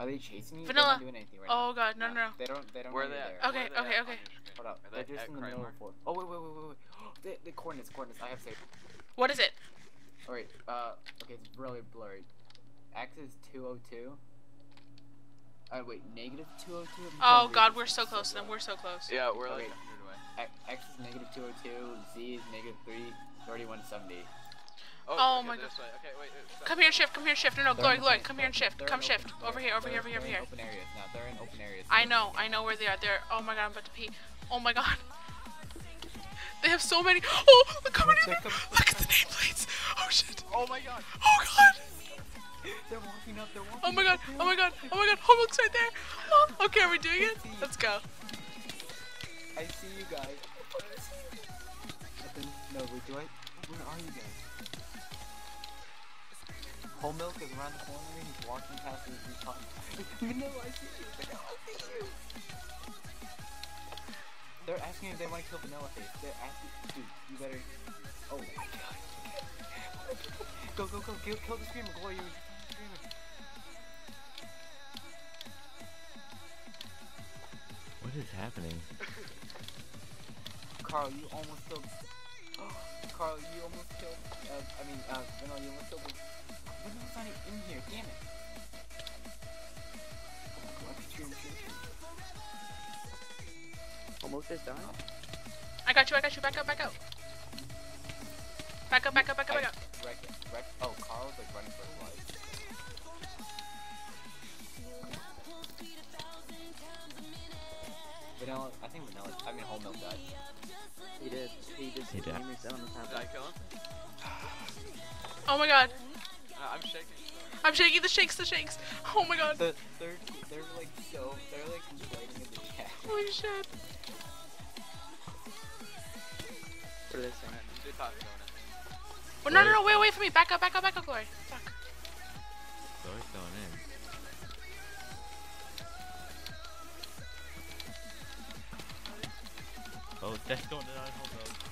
Are they chasing you? Vanilla. They're not doing anything right now. Oh god, no, no, no. They don't. They don't. Where are know they you're at? there. Okay, Where are they okay, at okay. on your screen? Hold up. Are They're just in the middle Cranmore? of four. Oh wait, wait, wait, wait, wait. the, the coordinates, coordinates. I have saved. What is it? All right. Uh. Okay, it's really blurry. X is two oh two. Uh, wait, negative 202? Oh god, we're so close to them. We're so close. Yeah, we're like 100 away. X, X is negative 202, Z is negative 3, 3170. Oh, oh okay, my this way. Okay, wait. wait. Come here shift, come here shift. No, no, They're glory, glory. Come here and shift. Come shift. open- Over here, over here, over here, over here. open areas now. They're in open areas. I know, I know where they are. They're. Oh my god, I'm about to pee. Oh my god. They have so many. Oh, look how many. They're there- com- Look at the nameplates. Oh shit. Oh my god. Oh god. They're walking up, they're walking Oh my god. they're Oh my god. Oh my god. Homework's right there. Oh, okay, are we doing it? Let's go. I see you guys. But then, no, wait, do I? Where are you guys? Whole milk is around the corner. He's walking past his talking. Vanilla, I see you. Vanilla, I see you. They're asking if they want to kill Vanilla Face. They're asking, dude, you better. Oh my god. Go, go, go, kill, kill the screamer, Glory. You screamer. What is happening? Carl, you almost killed. Carl, you almost killed. Uh, I mean, uh, Vanilla, you almost killed. Almost is done. I got you, I got you. Back up, back up. Back up, back up, back up, back up. Wreck. Wreck. Oh, Carl's like running for his life. Vanilla, I think Vanilla. I mean, whole milk died. He did. He just He he did. name reset on the Did I kill him? Oh my god. Uh, I'm shaking. I'm shaking the shakes, the shakes. Oh my god. The, they're they're like so they're like complaining in the chat. Holy shit. Going in. Oh, no, no, no, wait, wait for me. Back up, back up, back up, Glory. Fuck. Glory's going in. Oh, that's going to nine home road.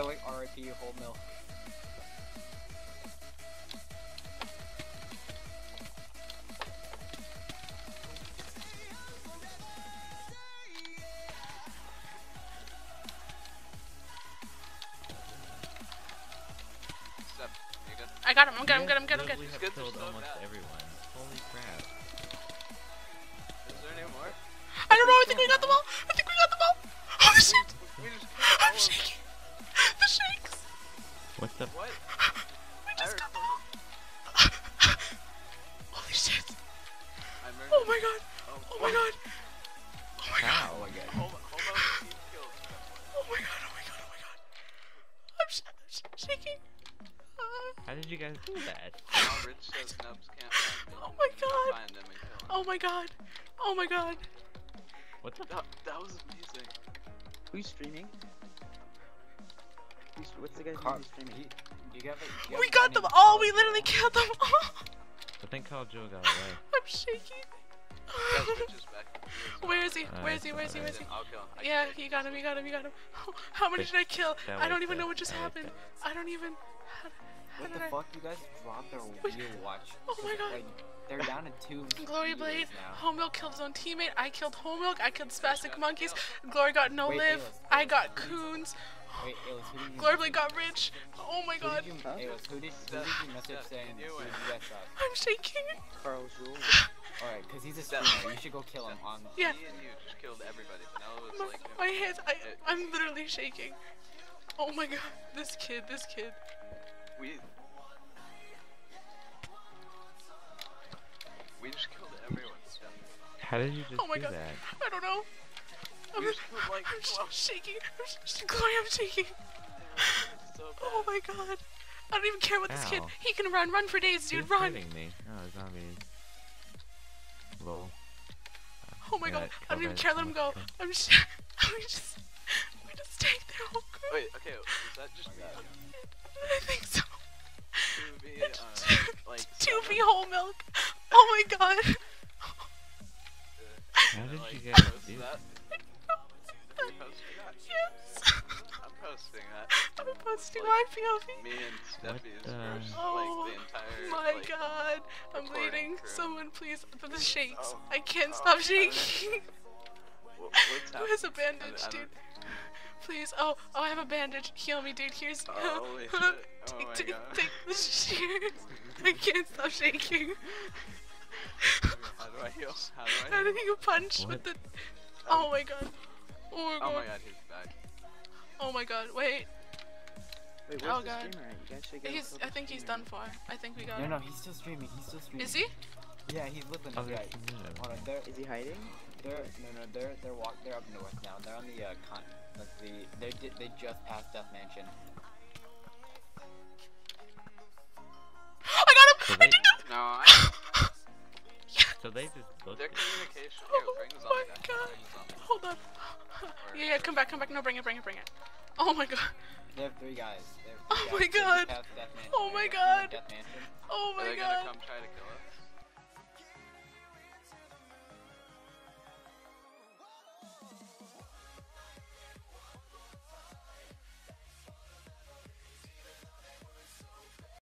They're RIP whole milk. Step. You good? I got him, I'm good, I'm good, I'm good, I'm good. literally have killed almost everyone. I'm sh- shaking. Uh, How did you guys do that? Rich says Nubs can't find me. Oh my God. Find him and kill oh my god. Oh my god. What the? That, that was amazing. Who's streaming? Who's, what's the guy's Carl, name who's streaming? you, you got, like, you We got one them all. We literally killed them all. I think Carl Joe got away. I'm shaking. Guys, Rich is back. Where is he? Where is he? Where is he? Where is he? I'll kill him. I Yeah, can take you got him, you got him, you got him. How many did I kill? I don't even know what just happened. I don't even. How, how What the I? fuck? You guys dropped their Wait. wheel watch. Oh my god. Like, they're down to two. Glory Blade, viewers. Whole Milk killed his own teammate. I killed Whole Milk. I killed Spastic Monkeys. Glory got no Wait, live. Ayla, I got Koons. Wait, Ayla, who did you? Glory Blade got rich. Oh my Who god. did you, Huh? Who did, who did you message saying you who win? did you guys? I'm shaking. Carl Jewel. Alright, cause he's a Steph. streamer. You should go kill him on. Yeah. Me and you just killed everybody. Vanilla was My, like, my hands. I, I'm literally shaking. Oh my god. This kid. This kid. we. We just killed everyone. How did you just Oh my do god. that? I don't know. I'm, We just killed like I'm sh- 12. shaking. I'm sh- Glory, I'm shaking. So bad. Oh my god. I don't even care about this kid. He can run. Run for days, dude. Who's Run. hurting me? Oh, zombies. Lol. Oh my god. I don't even care. Let him go. something. I'm just. we just. We just stayed there all good. Wait, okay, was that just me? I think so. To be, uh, like, Two seven? whole milk. Oh my god. How did like, you guys do that? yes. Posting that? I'm posting that. I'm posting my POV. Me and What Steffi's the- first, Oh like, the entire, my like, god. I'm bleeding. Crew. Someone please. The, the shakes. Oh, I can't oh, stop I shaking. wh- what's Who has a bandage, dude? Please. Oh, oh, I have a bandage. Heal me, dude. Here's. Oh, holy shit. Oh take, my take, God. take the shears. I can't stop shaking. How do I heal? How do I How heal? did you punch What? with the? Oh. oh my god. Oh my god. Oh my god, he's back. Oh my god. Wait. Wait, where's Oh, the God. streamer? You guys should go He's. I think he's done for. I think we got No, him. no, he's still streaming. He's still streaming. Is he? Yeah, he's living. Oh, yeah. there's. Hold on, they're Is he hiding? they're no no they're they're walk they're up north now. They're on the uh con like the they did they just passed Death Mansion. I got him. So I did it. No, I, So they just looked their communication. Here, Oh bring the my zombie. God. Bring zombie. Hold on. Yeah, yeah, come back, come back. No, bring it, bring it, bring it. Oh my god. They have three guys. They have Oh three my guys. They just God. passed Death Mansion. Oh my God. Death Mansion. Oh Are my they gonna god. come try to kill us?